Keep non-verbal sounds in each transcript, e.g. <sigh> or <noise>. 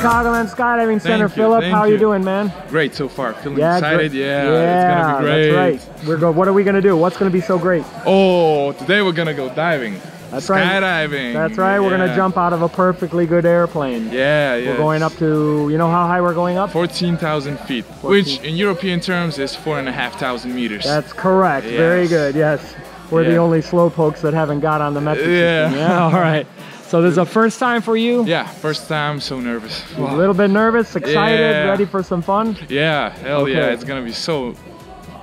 Chicagoland Skydiving Center. you, Filip, how you you. doing, man? Great so far. Feeling Yeah, excited. gr- Yeah, it's gonna be great. That's right. We're go. What are we gonna do? What's gonna be so great? Oh, today we're gonna go diving. That's right. Skydiving. That's right. We're gonna jump out of a perfectly good airplane. Yeah, yeah. We're going up to. You know how high we're going up? 14,000 feet, 14. which in European terms is four and a half thousand meters. That's correct. Very good. Yes. We're the only slow pokes that haven't got on the metric Yeah. system. Yeah. <laughs> All right. So this is a first time for you. yeah, first time, so nervous. A little bit nervous, excited, Yeah. ready for some fun. Yeah, hell yeah, it's gonna be so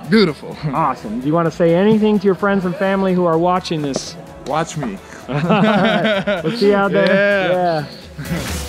beautiful. <laughs> Awesome. Do you want to say anything to your friends and family who are watching this? Watch me. <laughs> <laughs> We'll see you out there. Yeah. yeah.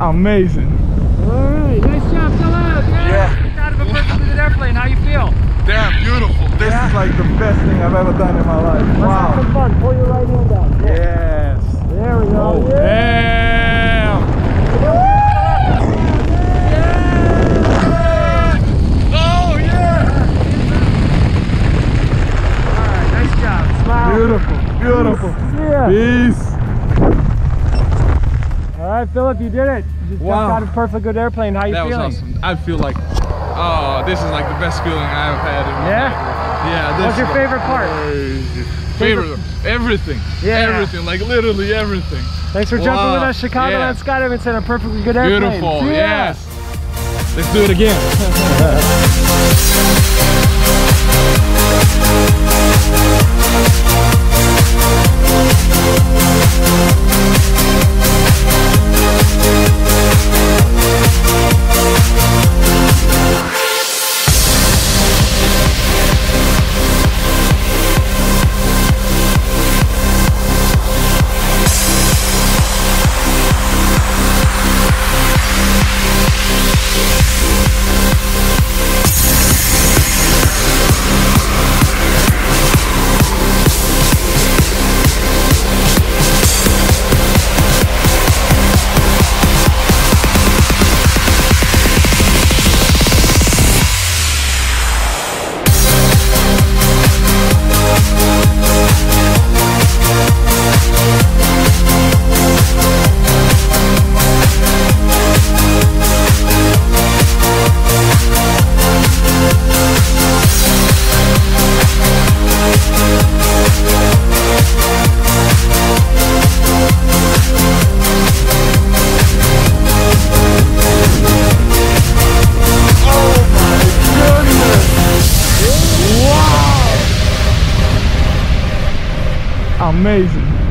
Amazing. All right. Nice job, Filip. Yeah. Out of a perfectly good airplane. How you feel? Damn beautiful. This is like the best thing I've ever done in my life. Let's have some fun. Pull your right hand down. Yes. There we go. Oh, Yeah. damn. Oh yeah. All right. Nice job. Smile. Beautiful. Beautiful. Yeah. Peace. Right, Filip, you did it. You just Wow. jumped out of a perfect good airplane. How you That was feeling? awesome. I feel like, oh, this is like the best feeling I've had in my Yeah? life. Yeah. What's your favorite part? Favorite, everything. Yeah. Everything, like literally everything. Thanks for jumping with us, Chicagoland Yeah. Skydiving Center. A perfectly good airplane. Beautiful. Ya. Yes. Let's do it again. <laughs> Amazing.